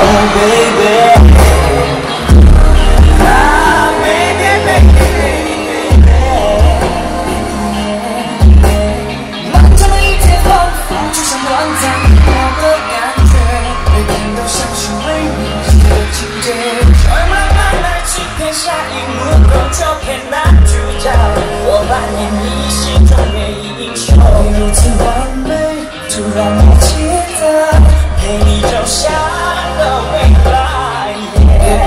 oh baby ah baby baby baby baby 漫长的一天的每天都我扮演你心中一你如此完美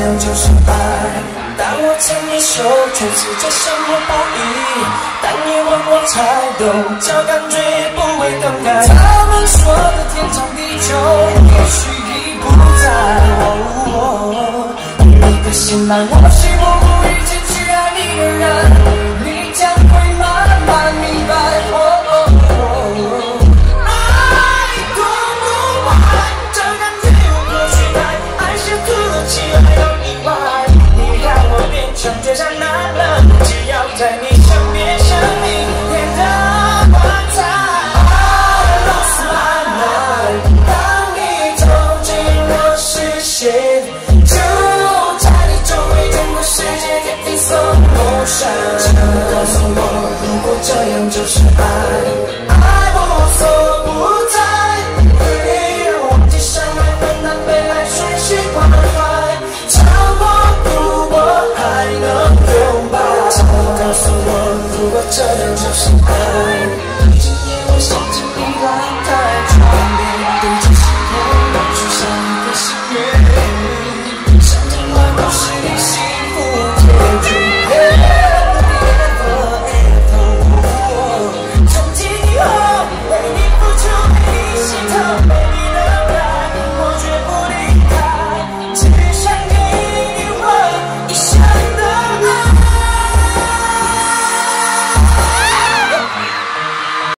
样就是爱。当我牵你手，全世界什么不疑，当你问我才懂，这感觉不会更改。他们说的天长地久，也许已不在。心满，我希望不遇见去爱你的人。就是爱，爱我所不。